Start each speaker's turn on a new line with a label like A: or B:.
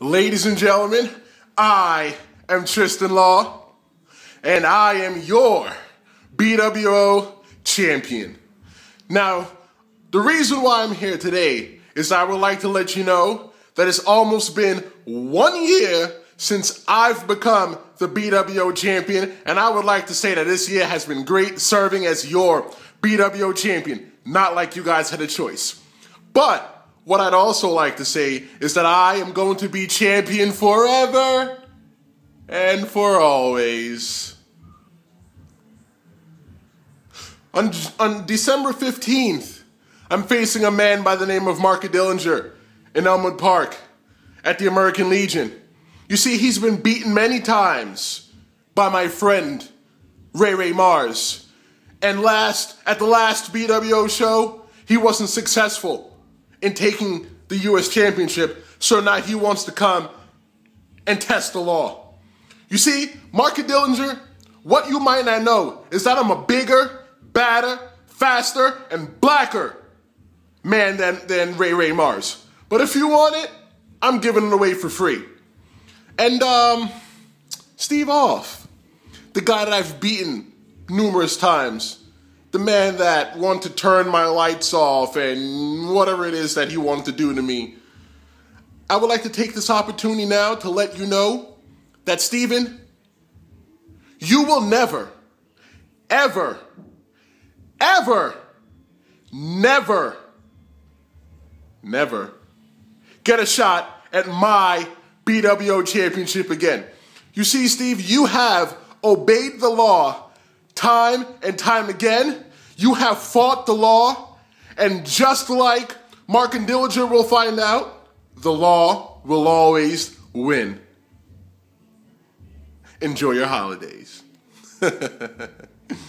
A: Ladies and gentlemen, I am Tristan Law, and I am your BWO champion. Now, the reason why I'm here today is I would like to let you know that it's almost been one year since I've become the BWO champion, and I would like to say that this year has been great serving as your BWO champion. Not like you guys had a choice. But what I'd also like to say is that I am going to be champion forever and for always. On, on December 15th, I'm facing a man by the name of Mark Dillinger in Elmwood Park at the American Legion. You see, he's been beaten many times by my friend Ray Ray Mars. And last, at the last BWO show, he wasn't successful in taking the U.S. championship, so now he wants to come and test the law. You see, Mark Dillinger, what you might not know is that I'm a bigger, badder, faster, and blacker man than, than Ray Ray Mars. But if you want it, I'm giving it away for free. And um, Steve Off, the guy that I've beaten numerous times, the man that wanted to turn my lights off and whatever it is that he wanted to do to me. I would like to take this opportunity now to let you know that, Stephen, you will never, ever, ever, never, never get a shot at my BWO championship again. You see, Steve, you have obeyed the law time and time again. You have fought the law, and just like Mark and Dillinger will find out, the law will always win. Enjoy your holidays.